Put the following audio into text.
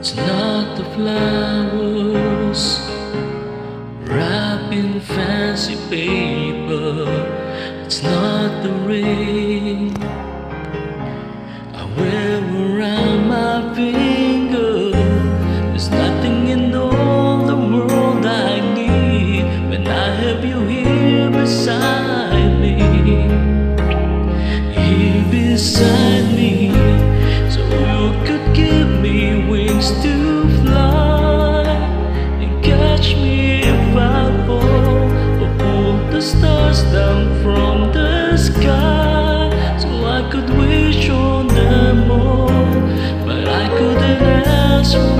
It's not the flowers wrapped in fancy paper. It's not the rain inside me So you could give me wings to fly And catch me if I fall Or pull the stars down from the sky So I could wish on them all But I couldn't ask for